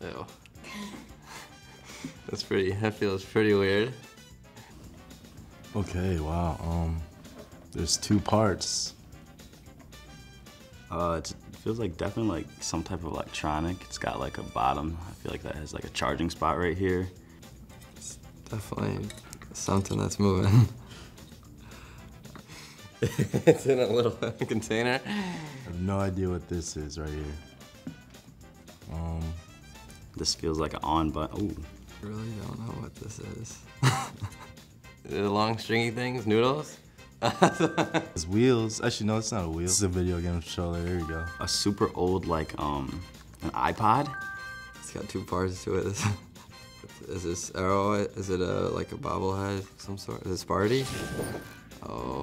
Ew. That's pretty, that feels pretty weird. Okay, wow. Um, there's two parts. Uh, it's, it feels like definitely like some type of electronic. It's got like a bottom. I feel like that has like a charging spot right here. It's definitely something that's moving. it's in a little container. I have no idea what this is right here. Um, This feels like an on button. Ooh, Really don't know what this is. the long stringy things, noodles? it's wheels. Actually, no, it's not a wheel. It's a video game controller. There you go. a super old like um an iPod. It's got two parts to it. Is this arrow? Is it a like a bobblehead of some sort? Is it Sparty? Oh, there we go.